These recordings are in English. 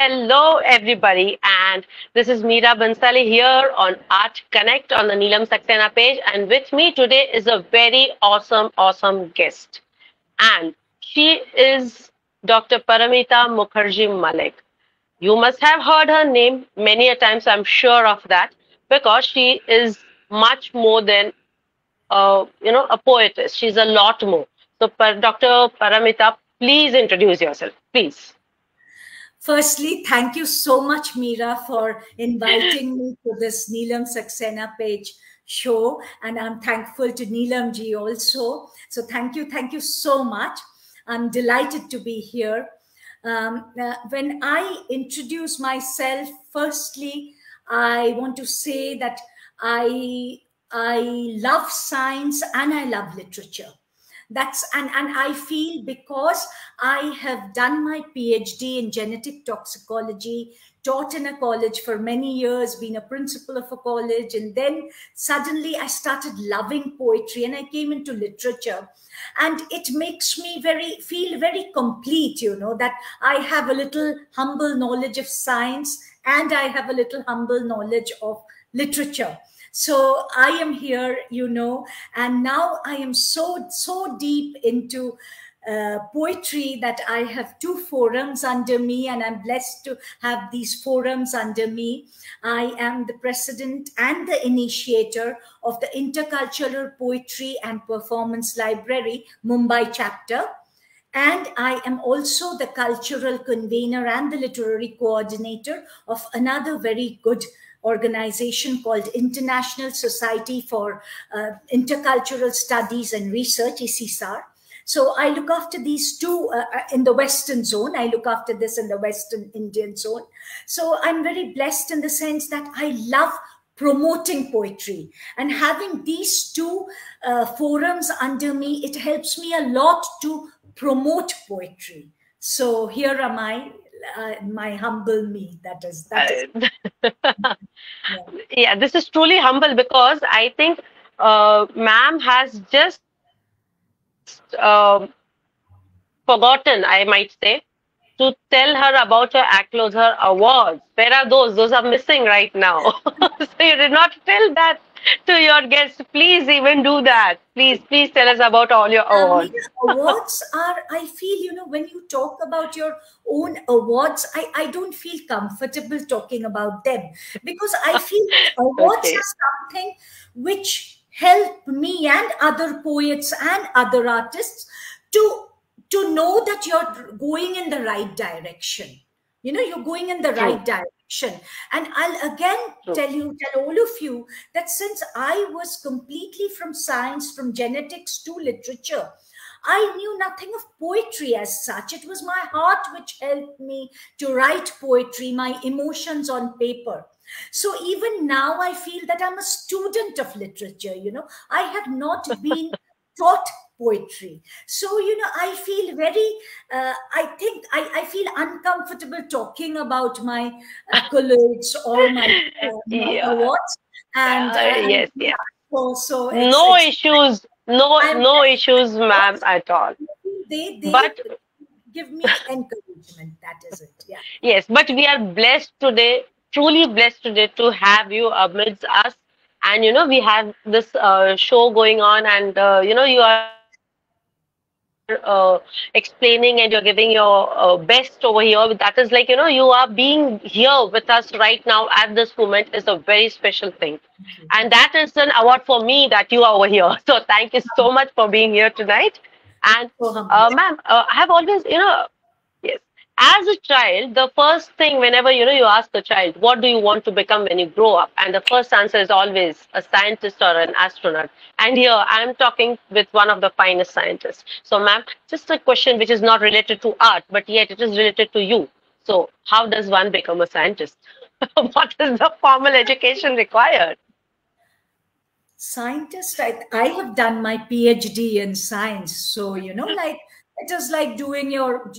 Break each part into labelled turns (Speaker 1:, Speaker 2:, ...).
Speaker 1: Hello, everybody, and this is Meera Bhansali here on Art Connect on the Neelam Saxena page. And with me today is a very awesome, awesome guest. And she is Dr. Paramita Mukherjee Mullick. You must have heard her name many a times, I'm sure of that, because she is much more than, uh, you know, a poetess. She's a lot more. So, Dr. Paramita, please introduce yourself, please.
Speaker 2: Firstly, thank you so much, Meera, for inviting me to this Neelam Saxena page show. And I'm thankful to Neelam ji also. So thank you, thank you so much. I'm delighted to be here. Um, uh, when I introduce myself, firstly, I want to say that I I love science and I love literature that's and and i feel because i have done my phd in genetic toxicology taught in a college for many years been a principal of a college and then suddenly i started loving poetry and i came into literature. And it makes me very feel very complete you know that i have a little humble knowledge of science and i have a little humble knowledge of literature so I am here, you know, and now I am so, so deep into uh, poetry that I have two forums under me, and I'm blessed to have these forums under me. I am the president and the initiator of the Intercultural Poetry and Performance Library, Mumbai chapter. And I am also the cultural convener and the literary coordinator of another very good organization called International Society for uh, Intercultural Studies and Research, ISISAR. So I look after these two uh, uh, in the Western zone. I look after this in the Western Indian zone. So I'm very blessed in the sense that I love promoting poetry and having these two uh, forums under me, it helps me a lot to promote poetry. So here am I uh, my humble me that is that is
Speaker 1: yeah. yeah. this is truly humble because i think uh, ma'am has just uh, forgotten i might say to tell her about her accolades her awards where are those those are missing right now so you did not tell that to your guests. Please even do that. Please, please tell us about all your awards.
Speaker 2: Um, awards are, I feel, you know, when you talk about your own awards, I, I don't feel comfortable talking about them because I feel awards okay. are something which help me and other poets and other artists to to know that you're going in the right direction you know you're going in the right direction and I'll again tell you, tell all of you that since I was completely from science, from genetics to literature, I knew nothing of poetry as such. It was my heart which helped me to write poetry, my emotions on paper. So even now, I feel that I'm a student of literature. You know, I have not been taught poetry. So, you know, I feel very, uh, I think I, I feel uncomfortable talking about my accolades or my, uh, yeah. awards. And, uh,
Speaker 1: and yes, yeah.
Speaker 2: Also,
Speaker 1: it's, no it's, issues, no, I'm, no issues, ma'am, at all.
Speaker 2: They, they but, give me encouragement. That is it. Yeah.
Speaker 1: Yes, but we are blessed today, truly blessed today to have you amidst us. And you know, we have this uh, show going on, and uh, you know, you are uh, explaining and you're giving your uh, best over here. That is like you know you are being here with us right now at this moment is a very special thing. Mm-hmm. and that is an award for me that you are over here. So thank you so much for being here tonight. And uh, ma'am uh, i have always you know as a child the first thing whenever you know you ask a child what do you want to become when you grow up? And the first answer is always a scientist or an astronaut. And here i'm talking with one of the finest scientists. So ma'am just a question which is not related to art but yet it is related to you. So how does one become a scientist? What is the formal education required?
Speaker 2: Scientist I, I have done my phd in science. So you know like it is like doing your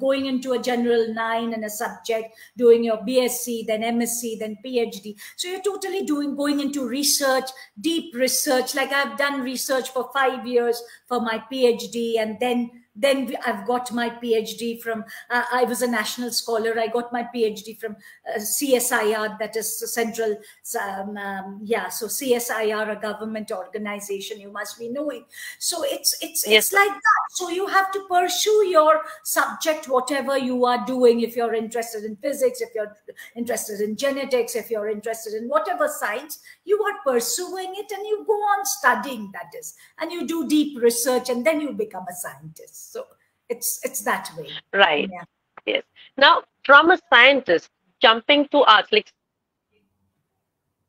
Speaker 2: going into a general nine and a subject doing your bsc then msc then phd so you're totally doing going into research deep research. Like i've done research for five years for my phd and then then I've got my PhD from, uh, I was a national scholar. I got my PhD from uh, CSIR, that is Central, um, um, yeah, so CSIR, a government organization you must be knowing. So it's, it's, yes. it's like that. So you have to pursue your subject, whatever you are doing. If you're interested in physics, if you're interested in genetics, if you're interested in whatever science, you are pursuing it and you go on studying that is, and you do deep research and then you become a scientist. So it's it's that way.
Speaker 1: Right. Yeah. Yes. Now, from a scientist jumping to arts, like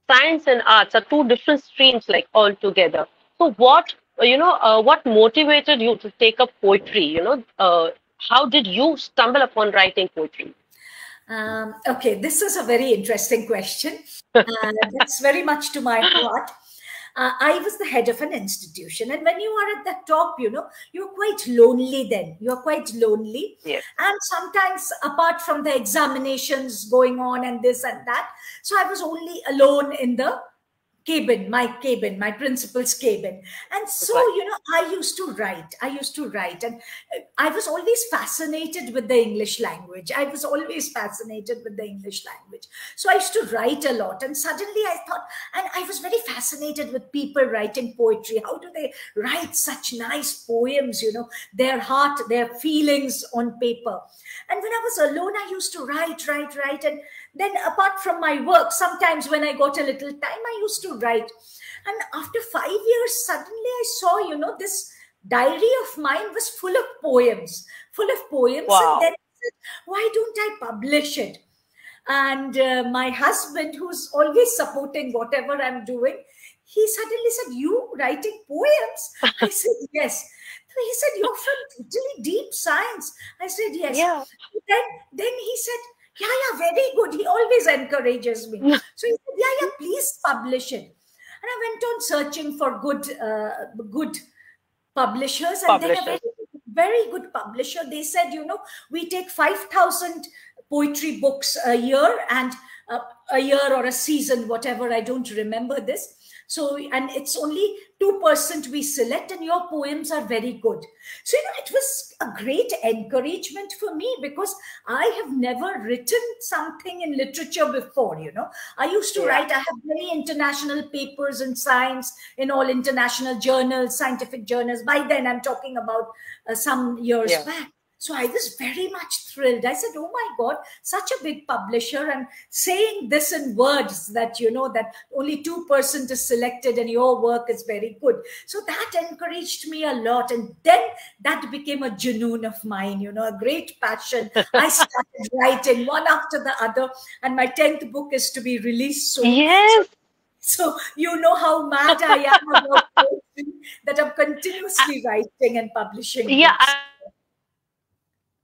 Speaker 1: science and arts are two different streams, like all together So, what you know, uh, what motivated you to take up poetry? You know, uh, how did you stumble upon writing poetry?
Speaker 2: Um, okay, this is a very interesting question. Uh, that's very much to my heart uh, I was the head of an institution. And when you are at the top, you know, you're quite lonely then. You're quite lonely.
Speaker 1: Yes.
Speaker 2: And sometimes, apart from the examinations going on and this and that, so I was only alone in the cabin, my cabin, my principal's cabin. And so, right. you know, I used to write. I used to write. And uh, I was always fascinated with the English language. I was always fascinated with the English language. So I used to write a lot. And suddenly I thought, and I was very fascinated with people writing poetry. How do they write such nice poems, you know, their heart, their feelings on paper? And when I was alone, I used to write, write, write. And then apart from my work, sometimes when I got a little time, I used to write. And after five years, suddenly I saw, you know, this diary of mine was full of poems, full of poems.
Speaker 1: Wow.
Speaker 2: And then said, why don't I publish it? And uh, my husband, who's always supporting whatever I'm doing, he suddenly said, You writing poems? I said, Yes. So he said, You're from totally deep science. I said, Yes.
Speaker 1: Yeah.
Speaker 2: Then, then he said, yeah, yeah, very good. He always encourages me. So he said, yeah, yeah, please publish it. And I went on searching for good, uh, good publishers, and publishers. then a very, very good publisher. They said, you know, we take five thousand poetry books a year and uh, a year or a season, whatever. I don't remember this. So, and it's only 2% we select, and your poems are very good. So, you know, it was a great encouragement for me because I have never written something in literature before, you know. I used to yeah. write, I have many international papers in science in all international journals, scientific journals. By then, I'm talking about uh, some years yeah. back. So I was very much thrilled. I said, Oh my God, such a big publisher, and saying this in words that you know that only 2% is selected and your work is very good. So that encouraged me a lot. And then that became a junoon of mine, you know, a great passion. I started writing one after the other, and my 10th book is to be released soon.
Speaker 1: Yes.
Speaker 2: So you know how mad I am about that I'm continuously writing and publishing.
Speaker 1: Yeah. I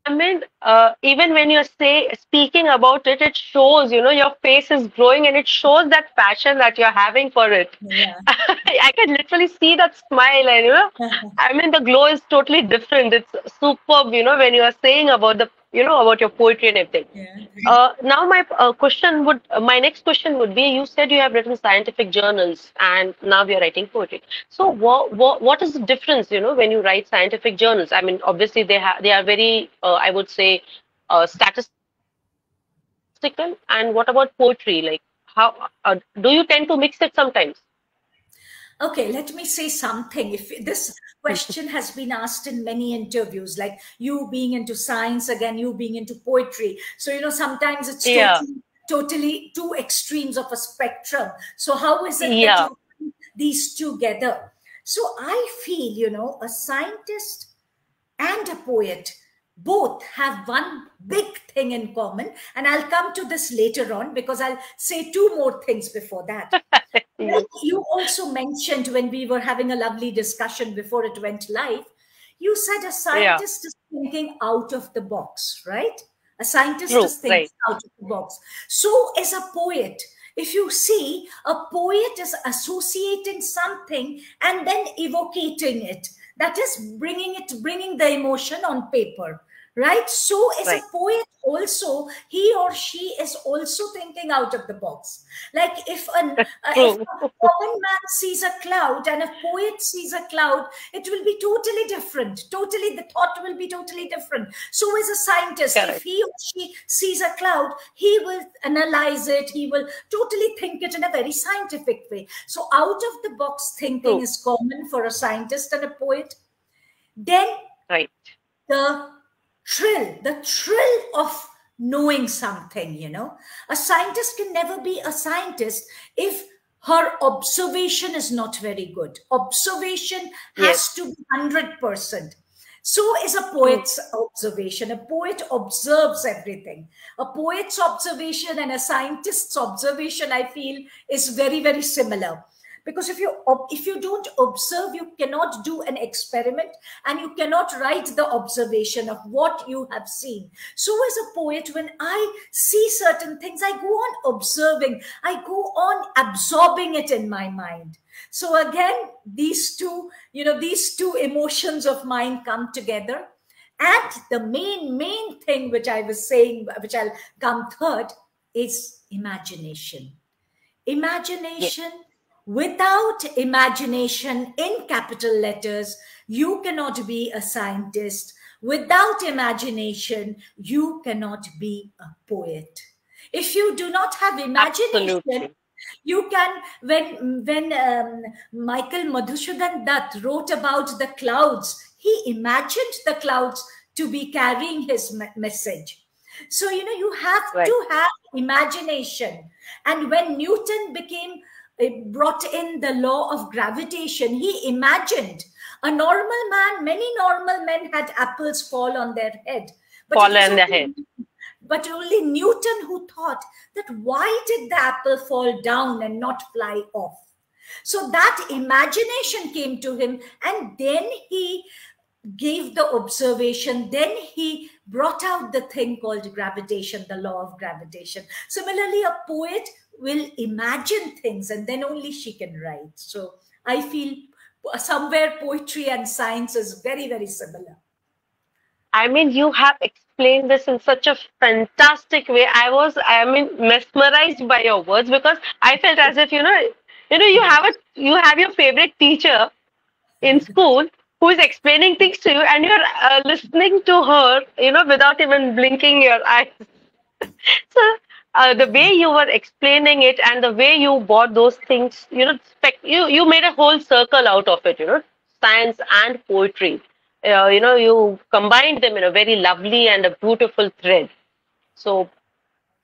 Speaker 1: mean, uh, even when you're say speaking about it, it shows, you know, your face is growing, and it shows that passion that you're having for it.
Speaker 2: Yeah.
Speaker 1: I can literally see that smile and, you know, I mean, the glow is totally different. It's superb, you know, when you are saying about the you know about your poetry and everything.
Speaker 2: Yeah. uh,
Speaker 1: now my uh, question would uh, my next question would be you said you have written scientific journals and now you're writing poetry. So what, what what is the difference you know when you write scientific journals? I mean obviously they have they are very uh, i would say uh, statistical. And what about poetry? Like how uh, do you tend to mix it sometimes
Speaker 2: okay let me say something. If this question has been asked in many interviews like you being into science again you being into poetry. So you know sometimes it's
Speaker 1: yeah.
Speaker 2: totally, totally two extremes of a spectrum. So how is it
Speaker 1: yeah.
Speaker 2: that you these together? So i feel you know a scientist and a poet both have one big thing in common. And i'll come to this later on because i'll say two more things before that you also mentioned when we were having a lovely discussion before it went live you said a scientist yeah. is thinking out of the box right a scientist
Speaker 1: True,
Speaker 2: is thinking right. out of the box so is a poet if you see a poet is associating something and then evocating it that is bringing it bringing the emotion on paper right? So as right. a poet also he or she is also thinking out of the box. Like if, an, uh, if a common man sees a cloud and a poet sees a cloud it will be totally different. Totally the thought will be totally different. So as a scientist Correct. if he or she sees a cloud he will analyze it. He will totally think it in a very scientific way. So out of the box thinking True. is common for a scientist and a poet. Then
Speaker 1: right.
Speaker 2: the thrill, the thrill of knowing something, you know. A scientist can never be a scientist if her observation is not very good. Observation has yes. to be 100%. So is a poet's observation. A poet observes everything. A poet's observation and a scientist's observation, I feel, is very, very similar because if you if you don't observe you cannot do an experiment and you cannot write the observation of what you have seen. So as a poet when i see certain things i go on observing. I go on absorbing it in my mind. So again these two you know these two emotions of mine come together. And the main main thing which i was saying which i'll come third is imagination. Imagination yes Without imagination in capital letters, you cannot be a scientist. Without imagination, you cannot be a poet. If you do not have imagination, Absolutely. you can when when um, michael madhusudhan dutt wrote about the clouds he imagined the clouds to be carrying his message so you know you have right. to have imagination and when newton became brought in the law of gravitation. He imagined a normal man, many normal men had apples fall on their head.
Speaker 1: But fall on their head.
Speaker 2: But only Newton who thought that why did the apple fall down and not fly off? So that imagination came to him, and then he gave the observation. Then he brought out the thing called gravitation, the law of gravitation. Similarly, a poet will imagine things and then only she can write. So I feel somewhere poetry and science is very, very similar.
Speaker 1: I mean, you have explained this in such a fantastic way. I was, I mean, mesmerized by your words because I felt as if, you know, you know, you have a, you have your favorite teacher in school who is explaining things to you and you're uh, listening to her, you know, without even blinking your eyes. so uh, the way you were explaining it and the way you bought those things, you know, spec- you you made a whole circle out of it. You know, science and poetry. Uh, you know, you combined them in a very lovely and a beautiful thread. So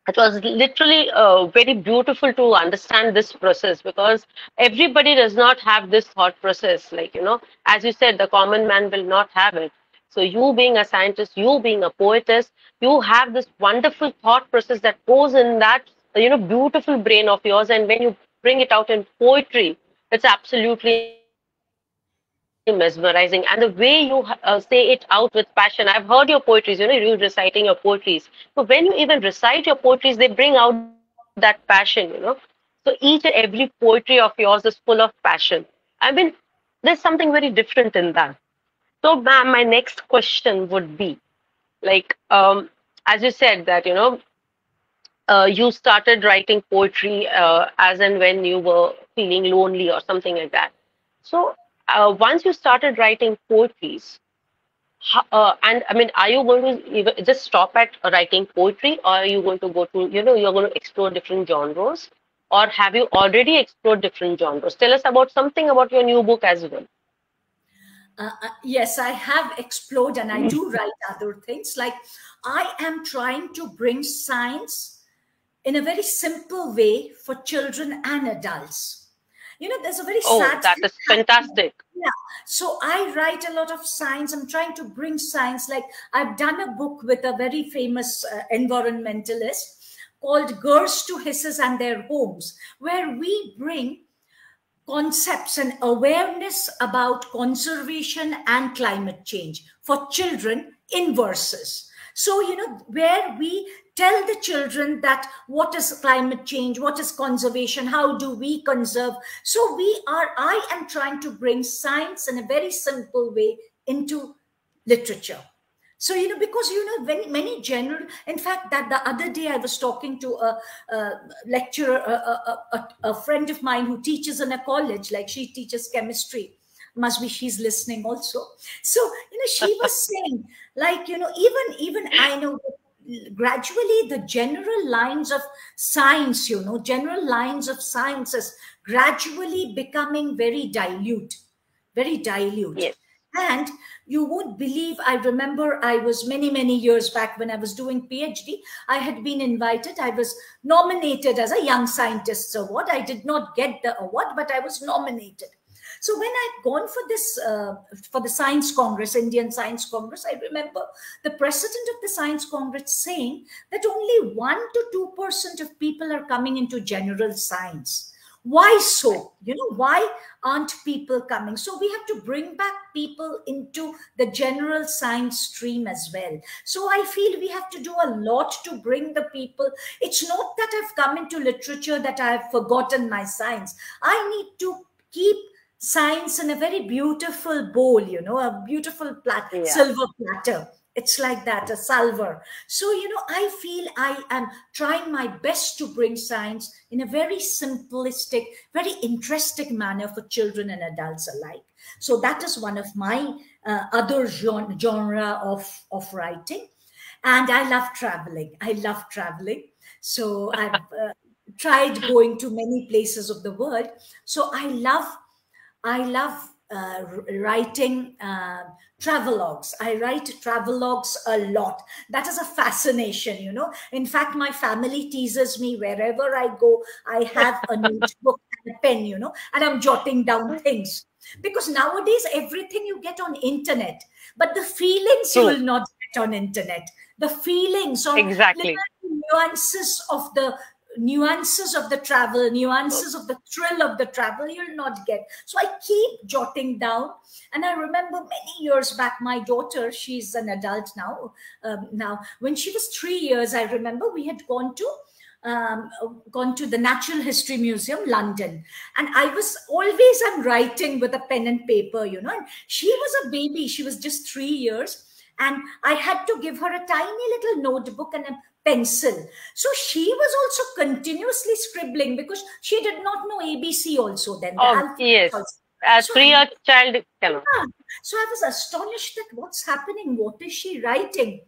Speaker 1: it was literally uh, very beautiful to understand this process because everybody does not have this thought process. Like you know, as you said, the common man will not have it. So you being a scientist, you being a poetess, you have this wonderful thought process that goes in that you know beautiful brain of yours, and when you bring it out in poetry, it's absolutely mesmerizing. And the way you uh, say it out with passion i've heard your poetries you know you reciting your poetries. So when you even recite your poetries they bring out that passion you know. So each and every poetry of yours is full of passion. I mean there's something very different in that. So, ma'am, my next question would be like, um, as you said that, you know, uh, you started writing poetry uh, as and when you were feeling lonely or something like that. So, uh, once you started writing poetries, uh, and I mean, are you going to just stop at writing poetry, or are you going to go to, you know, you're going to explore different genres, or have you already explored different genres? Tell us about something about your new book as well.
Speaker 2: Uh, uh, yes, I have explored and I do write other things. Like I am trying to bring science in a very simple way for children and adults. You know, there's a very
Speaker 1: oh, sad. that is fantastic.
Speaker 2: Yeah. So I write a lot of science. I'm trying to bring science. Like I've done a book with a very famous uh, environmentalist called Girls to Hisses and Their Homes, where we bring concepts and awareness about conservation and climate change for children in verses. So, you know, where we tell the children that what is climate change, what is conservation, how do we conserve. So, we are, I am trying to bring science in a very simple way into literature. so you know because you know many many general in fact that the other day i was talking to a, a lecturer a, a, a, friend of mine who teaches in a college like she teaches chemistry must be she's listening also. So you know she was saying like you know even even i know gradually the general lines of science you know general lines of science is gradually becoming very dilute very dilute.
Speaker 1: Yes.
Speaker 2: and you won't believe i remember i was many many years back when i was doing phd i had been invited i was nominated as a young scientist award. I did not get the award but i was nominated so when I'd gone for this, uh, for the Science Congress, Indian Science Congress, I remember the president of the Science Congress saying that only 1% to 2% of people are coming into general science. Why so? You know, why aren't people coming? So we have to bring back people into the general science stream as well. So I feel we have to do a lot to bring the people. It's not that I've come into literature that I've forgotten my science. I need to keep science in a very beautiful bowl, you know, a beautiful plat- yeah. silver platter. It's like that, a salver. So, you know, I feel I am trying my best to bring science in a very simplistic, very interesting manner for children and adults alike. So that is one of my uh, other genre, genre of, of writing. And I love traveling. I love traveling. So I've uh, tried going to many places of the world. So I love I love uh, writing uh, travelogues. I write travelogues a lot. That is a fascination, you know. In fact, my family teases me wherever I go. I have a notebook and a pen, you know, and I'm jotting down things because nowadays everything you get on internet, but the feelings you will not get on internet. The feelings or
Speaker 1: exactly
Speaker 2: nuances of the nuances of the travel, nuances of the thrill of the travel, you'll not get. So I keep jotting down. And I remember many years back, my daughter, she's an adult now. Um, now, when she was three years, I remember we had gone to um, gone to the Natural History Museum, London. And I was always I'm writing with a pen and paper, you know. And she was a baby, she was just three years. And I had to give her a tiny little notebook and a pencil. So she was also continuously scribbling because she did not know ABC also then.
Speaker 1: Oh, yes. As so three year child
Speaker 2: Yeah. So I was astonished that what's happening? What is she writing?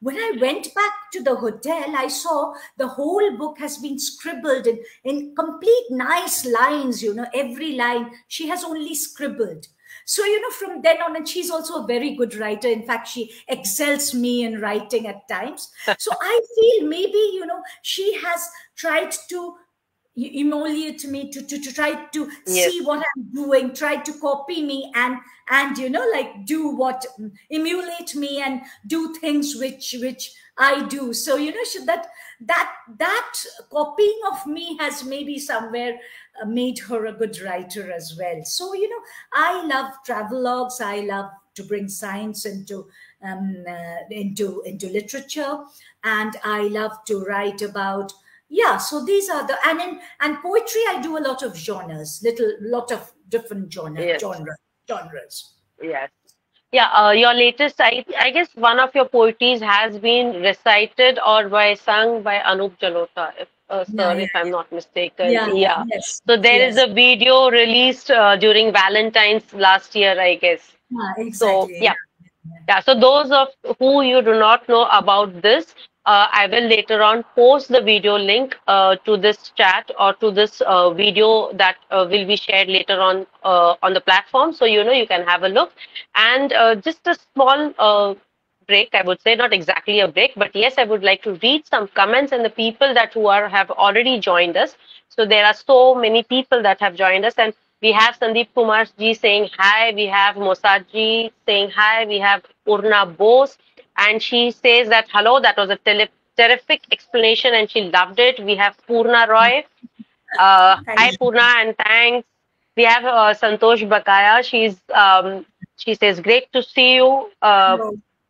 Speaker 2: When I went back to the hotel, I saw the whole book has been scribbled in, in complete nice lines, you know, every line she has only scribbled. So, you know, from then on, and she's also a very good writer. In fact, she excels me in writing at times. So I feel maybe, you know, she has tried to emulate me to, to, to try to yes. see what i'm doing try to copy me and and you know like do what mm, emulate me and do things which which i do so you know should that that that copying of me has maybe somewhere made her a good writer as well. So, you know, I love travelogues. I love to bring science into um, uh, into into literature, and I love to write about yeah. So these are the and in and poetry. I do a lot of genres, little lot of different genre, yes. genre genres.
Speaker 1: Yes. Yeah, uh, your latest, I, I guess one of your poetries has been recited or by sung by Anup Jalota, if uh, sir, yeah, if I'm not mistaken.
Speaker 2: Yeah. yeah. Yes.
Speaker 1: So there
Speaker 2: yes.
Speaker 1: is a video released uh, during Valentine's last year, I guess.
Speaker 2: Yeah, exactly.
Speaker 1: So yeah. yeah. So those of who you do not know about this, uh, I will later on post the video link uh, to this chat or to this uh, video that uh, will be shared later on uh, on the platform. So you know you can have a look. And uh, just a small break i would say not exactly a break but yes i would like to read some comments and the people that who are have already joined us. So there are so many people that have joined us and we have sandeep kumar ji saying hi we have mosad ji saying hi we have urna bose and she says that hello that was a tele- terrific explanation and she loved it. We have purna roy. Uh, hi purna and thanks. We have uh, santosh bakaya she's um, she says great to see you. Uh,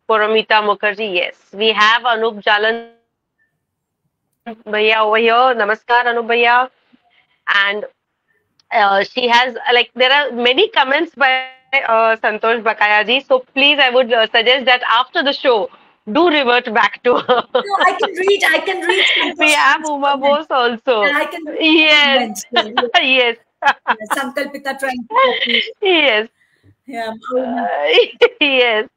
Speaker 1: Paramita Mukherjee, yes. We have Anup Jalan Bhaiya over here. Namaskar, Anup Bhaiya. And uh, she has, like, there are many comments by uh, Santosh Bakayaji. So please, I would uh, suggest that after the show, do revert back to
Speaker 2: no, I can read. I can read.
Speaker 1: we have Uma Bose also.
Speaker 2: I can read
Speaker 1: yes. yes.
Speaker 2: Sankalpita trying to copy.
Speaker 1: Yes.
Speaker 2: Yeah.
Speaker 1: Uh, yes.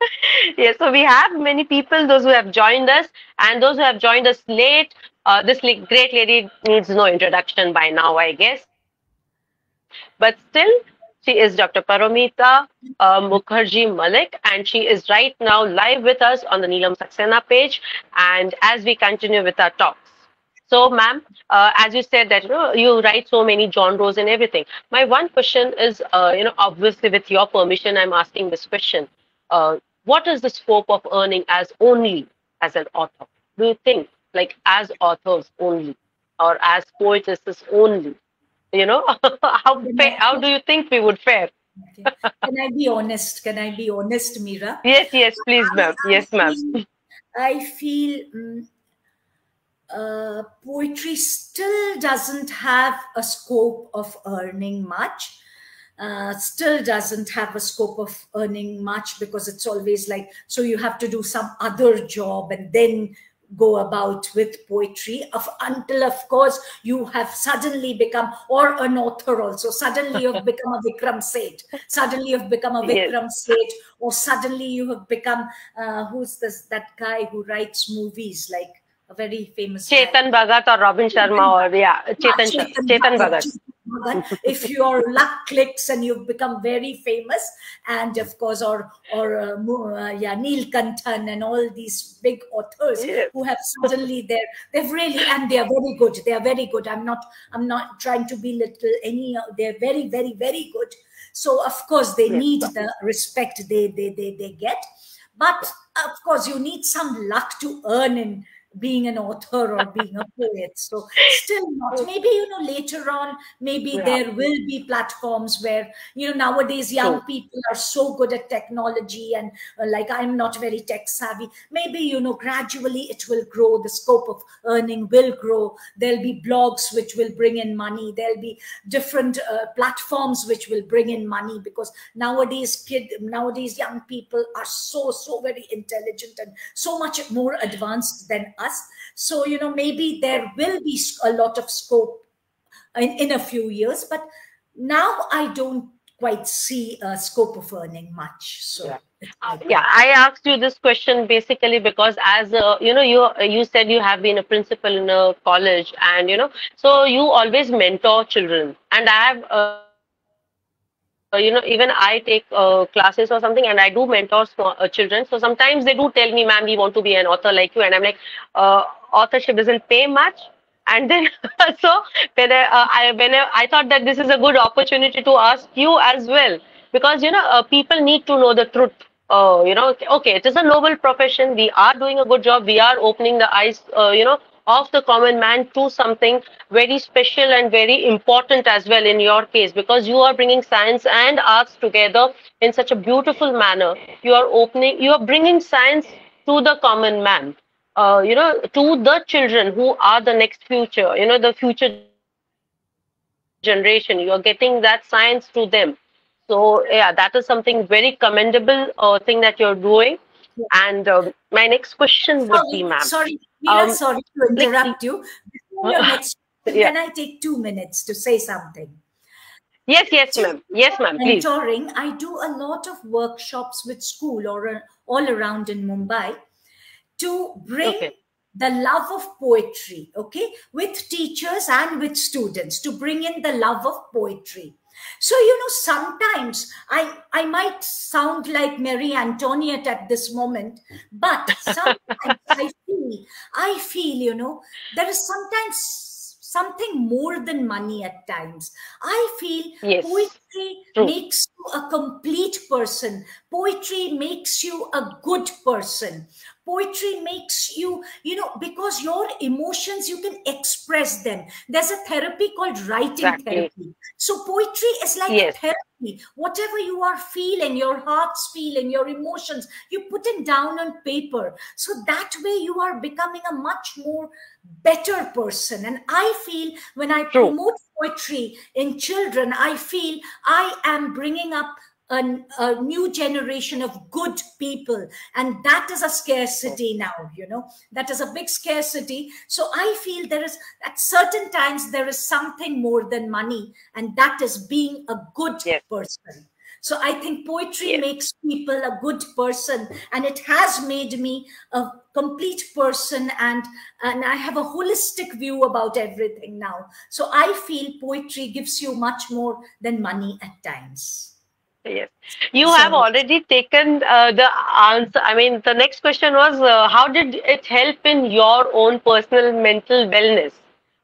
Speaker 1: yes, so we have many people, those who have joined us, and those who have joined us late. Uh, this great lady needs no introduction by now, I guess. But still, she is Dr. Paramita uh, Mukherjee Mullick, and she is right now live with us on the Neelam Saxena page. And as we continue with our talks, so, ma'am, uh, as you said that you know you write so many genres and everything. My one question is, uh, you know, obviously with your permission, I'm asking this question. Uh, what is the scope of earning as only as an author? Do you think like as authors only, or as poetesses only? You know, how fa- how do you think we would fare?
Speaker 2: Okay. Can I be honest? Can I be honest, Meera?
Speaker 1: Yes, yes, please, ma'am. Yes, ma'am.
Speaker 2: I feel. Um, uh, poetry still doesn't have a scope of earning much. Uh, still doesn't have a scope of earning much because it's always like, so you have to do some other job and then go about with poetry of, until of course you have suddenly become or an author also suddenly you've become a vikram Seth. suddenly you've become a vikram yes. Seth, or suddenly you have become uh, who's this that guy who writes movies like a very famous
Speaker 1: Chetan Bhagat or Robin Sharma or yeah, Chetan, Chetan, Chetan Bhagat.
Speaker 2: Bhagat. If your luck clicks and you've become very famous, and of course, or or uh, uh, yeah, Neil Kantan and all these big authors yes. who have suddenly they're they've really and they are very good. They are very good. I'm not I'm not trying to belittle any. They're very very very good. So of course they need the respect they they they, they get, but of course you need some luck to earn in being an author or being a poet. So still not. Maybe, you know, later on, maybe yeah. there will be platforms where, you know, nowadays young people are so good at technology and uh, like I'm not very tech savvy. Maybe, you know, gradually it will grow. The scope of earning will grow. There'll be blogs which will bring in money. There'll be different uh, platforms which will bring in money because nowadays kid, nowadays young people are so, so very intelligent and so much more advanced than us. So, you know, maybe there will be a lot of scope in, in a few years, but now I don't quite see a scope of earning much. So.
Speaker 1: Yeah. Uh, yeah, I asked you this question basically because as a, you know, you you said you have been a principal in a college, and you know, so you always mentor children, and I have. Uh, you know even i take uh, classes or something and i do mentor small, uh, children. So sometimes they do tell me ma'am we want to be an author like you. And i'm like uh, authorship doesn't pay much. And then so when I, uh, I when I, I, thought that this is a good opportunity to ask you as well. Because you know uh, people need to know the truth. Uh, you know okay it is a noble profession. We are doing a good job. We are opening the eyes you know of the common man to something very special and very important as well in your case because you are bringing science and arts together in such a beautiful manner. You are opening you are bringing science to the common man uh, you know to the children who are the next future you know the future generation. You are getting that science to them. So yeah that is something very commendable uh, thing that you're doing. And um, my next question would be ma'am
Speaker 2: sorry um, sorry to interrupt you. Before your next, yeah. can I take two minutes to say something?
Speaker 1: Yes, yes, ma'am. Yes, ma'am. Please.
Speaker 2: Mentoring. I do a lot of workshops with school or uh, all around in Mumbai to bring okay. the love of poetry. Okay, with teachers and with students to bring in the love of poetry. So, you know, sometimes I, I might sound like Marie Antoinette at this moment, but sometimes I feel, I feel, you know, there is sometimes something more than money at times. I feel yes. poetry True. makes you a complete person. Poetry makes you a good person. Poetry makes you you know because your emotions you can express them there's a therapy called writing exactly. therapy so poetry is like yes. a therapy whatever you are feeling your heart's feeling your emotions you put it down on paper so that way you are becoming a much more better person and i feel when i True. promote poetry in children i feel i am bringing up a, a, new generation of good people. And that is a scarcity now you know. That is a big scarcity. So i feel there is at certain times there is something more than money. And that is being a good yes. person. So i think poetry yes. makes people a good person. And it has made me a complete person. And and i have a holistic view about everything now. So i feel poetry gives you much more than money at times
Speaker 1: Yes, you so, have already taken uh, the answer. I mean, the next question was uh, how did it help in your own personal mental wellness?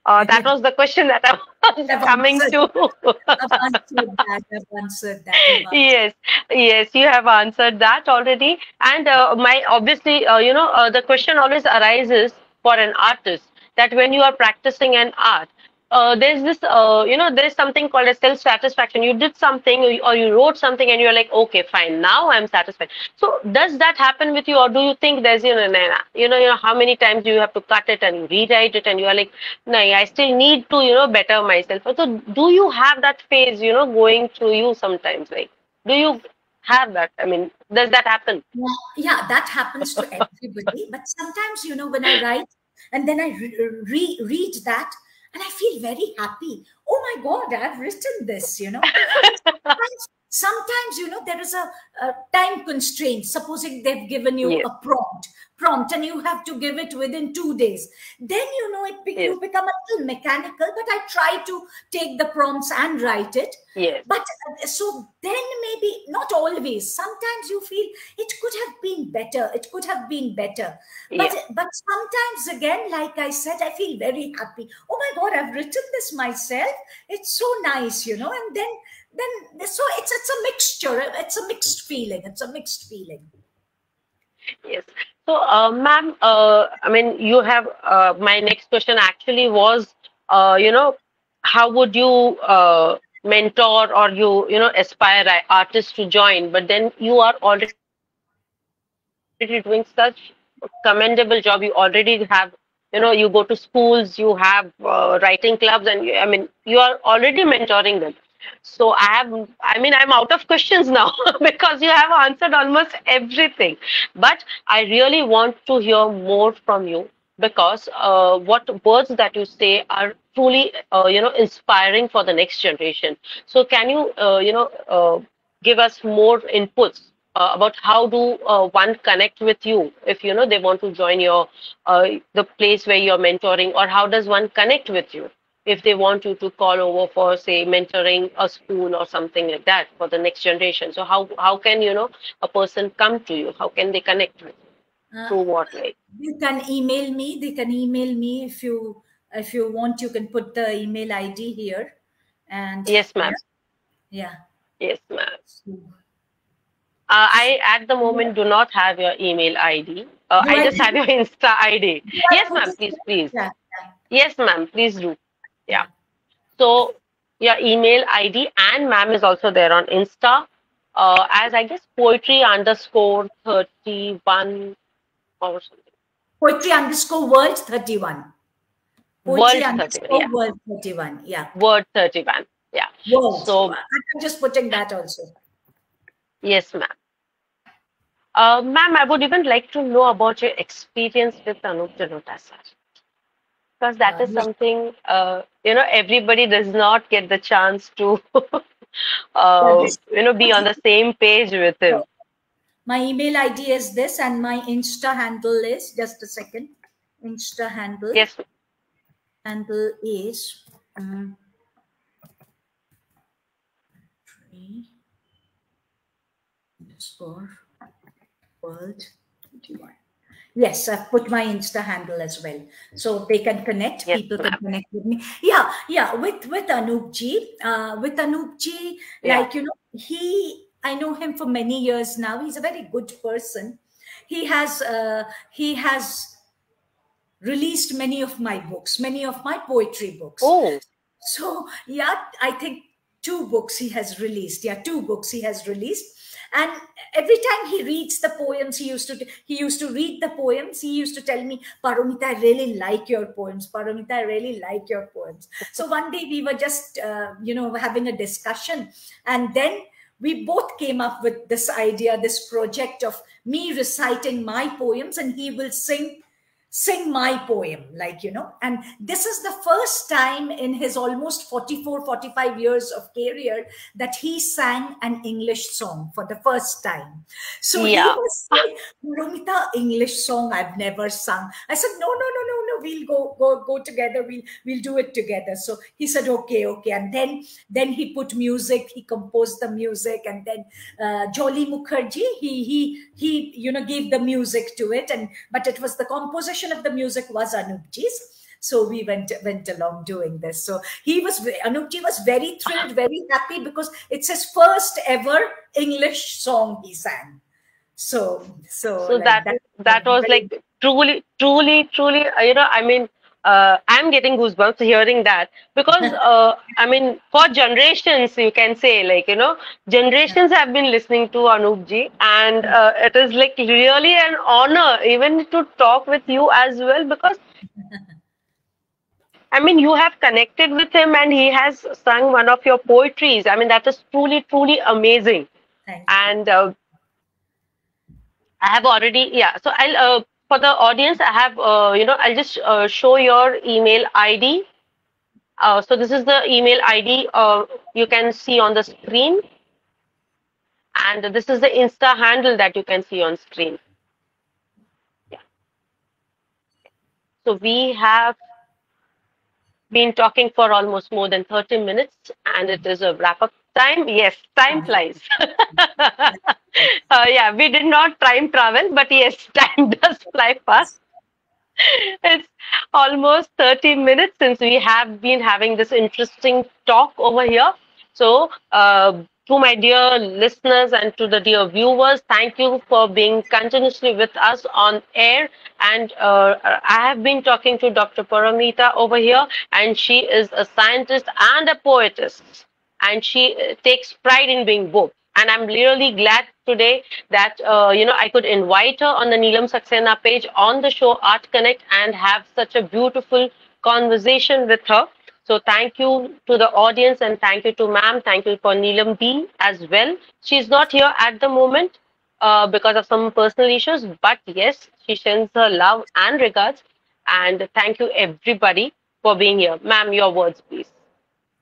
Speaker 1: Uh, that was the question that I was I've coming answered, to. I've answered that. I've answered that. yes, yes, you have answered that already. And uh, my obviously, uh, you know, uh, the question always arises for an artist that when you are practicing an art, uh, there's this, uh, you know, there's something called a self satisfaction. You did something or you wrote something and you're like, okay, fine, now I'm satisfied. So does that happen with you, or do you think there's, you know, you know, you know, how many times do you have to cut it and rewrite it, and you're like, no, I still need to, you know, better myself. So do you have that phase, you know, going through you sometimes? Like, do you have that? I mean, does that happen?
Speaker 2: Yeah, yeah that happens to everybody. but sometimes, you know, when I write and then I re- re- read that and I feel very happy. Oh my God, I've written this, you know. sometimes, you know, there is a, a, time constraint. Supposing they've given you yes. a prompt prompt and you have to give it within two days then you know it be- yes. you become a little mechanical but i try to take the prompts and write it
Speaker 1: yes.
Speaker 2: but uh, so then maybe not always sometimes you feel it could have been better it could have been better but yes. but sometimes again like i said i feel very happy oh my god i've written this myself it's so nice you know and then then so it's it's a mixture it's a mixed feeling it's a mixed feeling
Speaker 1: yes so, uh, ma'am, uh, I mean, you have uh, my next question actually was, uh, you know, how would you uh, mentor or you, you know, aspire artists to join? But then you are already doing such commendable job. You already have, you know, you go to schools, you have uh, writing clubs, and you, I mean, you are already mentoring them so i have i mean i'm out of questions now because you have answered almost everything. But i really want to hear more from you because uh, what words that you say are truly uh, you know inspiring for the next generation. So can you uh, you know uh, give us more inputs uh, about how do uh, one connect with you if you know they want to join your the place where you're mentoring or how does one connect with you if they want you to call over for say mentoring a school or something like that for the next generation so how how can you know a person come to you how can they connect with you uh, through what like
Speaker 2: you can email me they can email me if you if you want you can put the email id here and
Speaker 1: yes ma'am
Speaker 2: yeah,
Speaker 1: yes ma'am uh, I at the moment do not have your email ID. Uh, I just have your Insta ID. Yes, ma'am. Please, please. Yeah. Yes, ma'am. Please do. Yeah. So your email ID and ma'am is also there on Insta uh, as I guess poetry underscore 31 or something.
Speaker 2: Poetry underscore world 31.
Speaker 1: Poetry world 31. Yeah.
Speaker 2: World 31. Yeah.
Speaker 1: Word 31. Yeah.
Speaker 2: So I'm just putting that also.
Speaker 1: Yes, ma'am. Uh, ma'am, I would even like to know about your experience with Anup Jalota, sir because that is something uh, you know everybody does not get the chance to uh, you know be on the same page with him.
Speaker 2: My email id is this and my insta handle is just a second insta handle.
Speaker 1: Yes.
Speaker 2: Handle is um, underscore world 21 Yes, I've put my Insta handle as well, so they can connect. Yes, People can connect with me. Yeah, yeah. With with Anoopji, uh, with Anoopji, yeah. like you know, he I know him for many years now. He's a very good person. he has uh, he has released many of my books, many of my poetry books.
Speaker 1: Oh.
Speaker 2: So yeah, I think two books he has released. Yeah, two books he has released. And every time he reads the poems, he used to he used to read the poems. He used to tell me, Paramita, I really like your poems. Paramita, I really like your poems. So one day we were just uh, you know having a discussion, and then we both came up with this idea, this project of me reciting my poems, and he will sing sing my poem like you know. And this is the first time in his almost 44 45 years of career that he sang an english song for the first time. So yeah. he was saying romita english song i've never sung. I said no no no no no we'll go go go together we'll we'll do it together so he said okay okay and then then he put music he composed the music and then uh, jolly mukherjee he he he you know gave the music to it and but it was the composition of the music was Anupji's. So we went went along doing this. So he was Anupji was very thrilled, very happy because it's his first ever English song he sang. So so,
Speaker 1: so like that, that that was like truly truly truly you know I mean uh, I'm getting goosebumps hearing that because uh, I mean for generations you can say like you know generations have been listening to Anupji and uh, it is like really an honor even to talk with you as well because I mean you have connected with him and he has sung one of your poetries. I mean that is truly truly amazing. And uh, I have already yeah so I'll uh, for the audience, I have, uh, you know, I'll just uh, show your email ID. Uh, so this is the email ID uh, you can see on the screen. And this is the Insta handle that you can see on screen. Yeah. So we have been talking for almost more than 30 minutes and it is a wrap up time. Yes, time flies. uh, yeah, we did not time travel, but yes, time does fly fast. It's almost 30 minutes since we have been having this interesting talk over here. So, uh, to my dear listeners and to the dear viewers, thank you for being continuously with us on air. And uh, I have been talking to Dr. Paramita over here, and she is a scientist and a poetess, and she uh, takes pride in being both and i'm really glad today that uh, you know i could invite her on the neelam saxena page on the show art connect and have such a beautiful conversation with her. So thank you to the audience and thank you to ma'am. Thank you for neelam b as well. She's not here at the moment uh, because of some personal issues but yes she sends her love and regards. And thank you everybody for being here. Ma'am your words please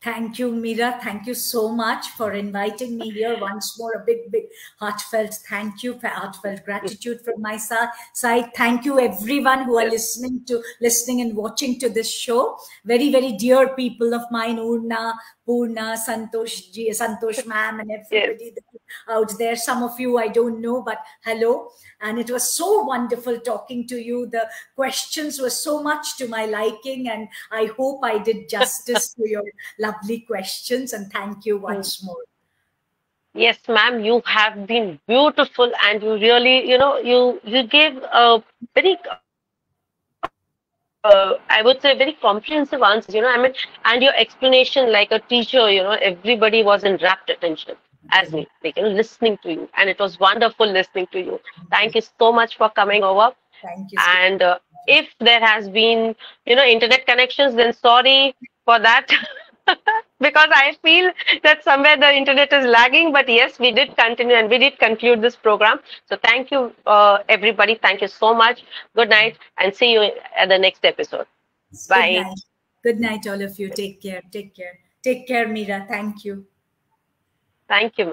Speaker 2: Thank you, Meera. Thank you so much for inviting me here once more. A big, big heartfelt thank you, for heartfelt gratitude from my side. Thank you, everyone who are listening to, listening and watching to this show. Very, very dear people of mine, Urna, Purna, Santosh, G, Santosh ma'am, and everybody yes. out there. Some of you I don't know, but hello. And it was so wonderful talking to you. The questions were so much to my liking, and I hope I did justice to your lovely questions. And thank you once mm. more.
Speaker 1: Yes, ma'am, you have been beautiful, and you really, you know, you you gave a very uh, I would say very comprehensive answers, you know, I mean, and your explanation like a teacher, you know, everybody was in rapt attention as me, like, you know, listening to you. And it was wonderful listening to you. Thank you so much for coming over.
Speaker 2: Thank you.
Speaker 1: And uh, if there has been, you know, internet connections, then sorry for that. because I feel that somewhere the internet is lagging. But yes, we did continue and we did conclude this program. So thank you, uh, everybody. Thank you so much. Good night and see you at the next episode. Bye.
Speaker 2: Good night, Good night all of you. Take care. Take care. Take care, Meera. Thank you.
Speaker 1: Thank you.